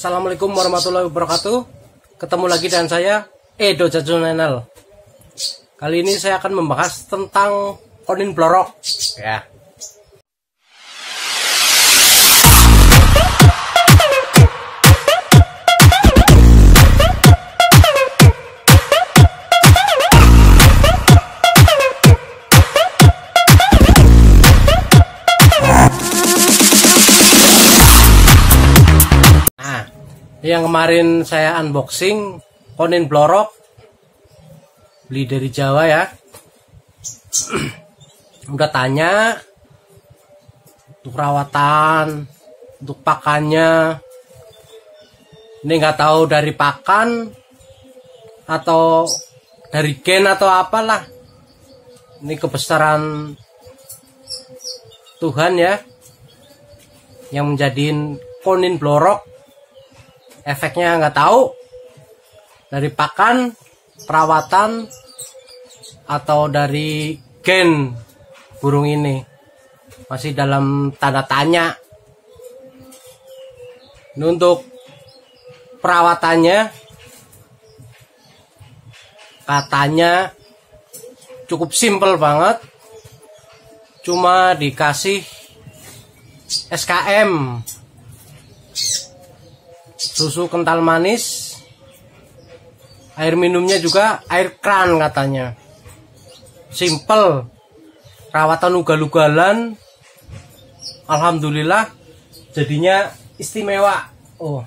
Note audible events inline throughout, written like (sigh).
Assalamualaikum warahmatullahi wabarakatuh. Ketemu lagi dengan saya Edo Jajunenal. Kali ini saya akan membahas tentang konin blorok. Ya. Yang kemarin saya unboxing konin blorok beli dari Jawa ya. (clears throat) Udah tanya untuk perawatan, untuk pakannya. Ini nggak tahu dari pakan atau dari gen atau apalah. Ini kebesaran Tuhan ya yang menjadiin konin blorok efeknya nggak tahu. Dari pakan perawatan atau dari gen burung ini. Masih dalam tanda tanya. Ini untuk perawatannya katanya cukup simple banget. Cuma dikasih SKM susu kental manis. Air minumnya juga air kran katanya. Simple. Perawatan ugal-ugalan. Alhamdulillah jadinya istimewa. Oh.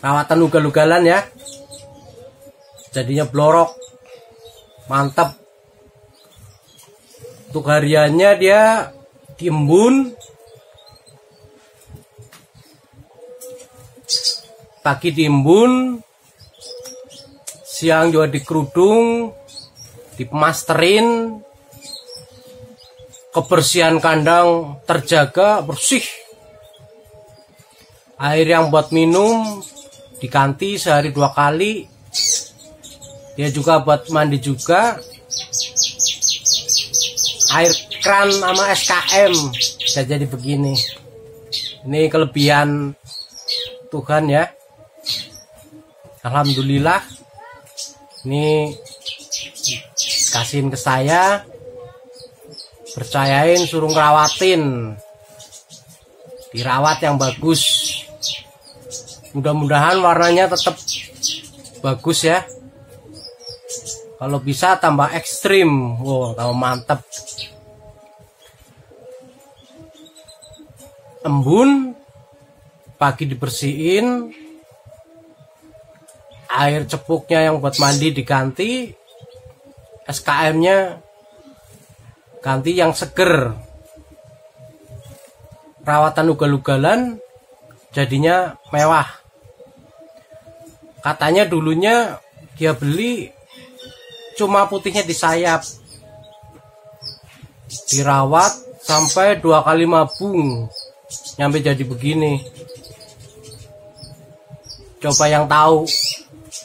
Perawatan ugal-ugalan ya. Jadinya blorok. Mantap untuk hariannya dia diembun pagi diembun siang juga dikerudung dipemasterin kebersihan kandang terjaga bersih. Air yang buat minum diganti sehari dua kali. Dia juga buat mandi juga. Air kran sama SKM bisa jadi begini. Ini kelebihan Tuhan ya Alhamdulillah. Ini kasihin ke saya. Percayain suruh ngerawatin. Dirawat yang bagus. Mudah-mudahan warnanya tetap bagus ya. Kalau bisa tambah ekstrim. Wow tambah mantep. Embun pagi dibersihin air cepuknya yang buat mandi diganti SKM nya ganti yang seger. Perawatan ugal-ugalan jadinya mewah. Katanya dulunya dia beli cuma putihnya di sayap dirawat sampai dua kali mabung nyampe jadi begini. Coba yang tahu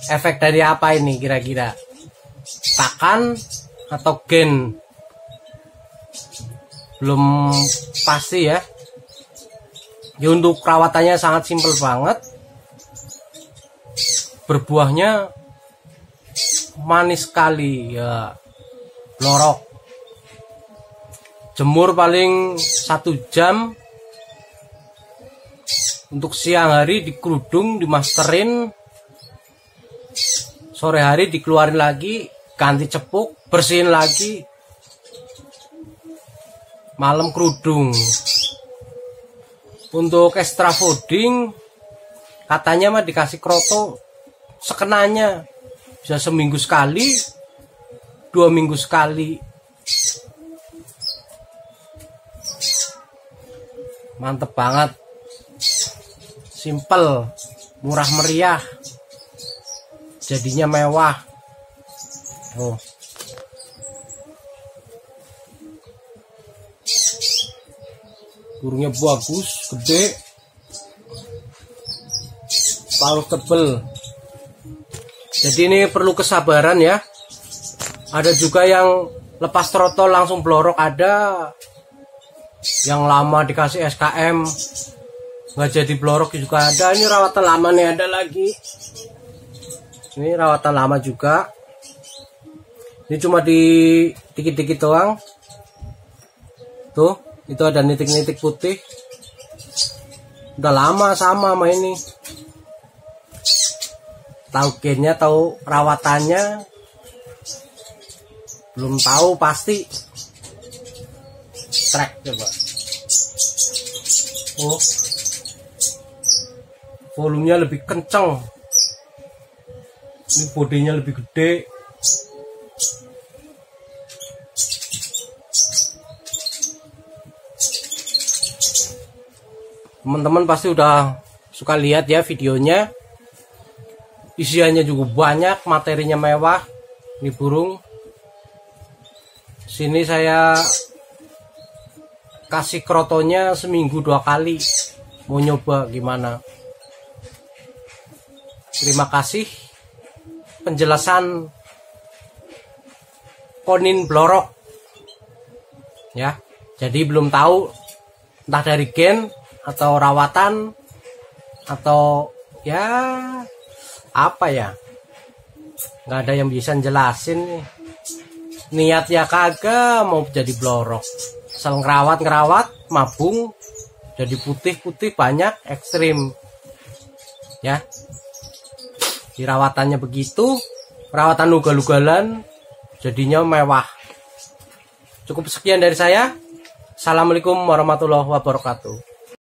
efek dari apa ini kira-kira? Pakan atau gen? Belum pasti ya. Ya untuk perawatannya sangat simpel banget. Berbuahnya manis sekali ya. Lorok. Jemur paling satu jam. Untuk siang hari dikerudung dimasterin sore hari dikeluarin lagi ganti cepuk bersihin lagi. Malam kerudung. Untuk extra fooding katanya mah dikasih kroto sekenanya. Bisa seminggu sekali dua minggu sekali. Mantep banget. Simple murah meriah jadinya mewah. Oh burungnya bagus gede. Paruh tebel. Jadi ini perlu kesabaran ya. Ada juga yang lepas trotol langsung blorok ada. Yang lama dikasih SKM nggak jadi blorok juga ada. Ini rawatan lama nih ada lagi ini rawatan lama juga. Ini cuma di dikit-dikit doang. Tuh itu ada nitik-nitik putih. Udah lama sama sama ini. Tahu gennya tahu rawatannya belum tahu pasti. Track coba. Oh. Volumenya lebih kenceng ini bodinya lebih gede. Teman-teman pasti udah suka lihat ya videonya. Isiannya juga banyak materinya mewah ini burung. Sini saya kasih krotonya seminggu dua kali. Mau nyoba gimana? Terima kasih penjelasan konin blorok. Ya jadi belum tahu entah dari gen atau rawatan atau ya apa ya. Nggak ada yang bisa jelasin niat ya kagak mau jadi blorok. Asal ngerawat ngerawat mabung jadi putih putih banyak ekstrim. Ya dirawatannya begitu perawatan ugal-ugalan jadinya mewah. Cukup sekian dari saya. Assalamualaikum warahmatullahi wabarakatuh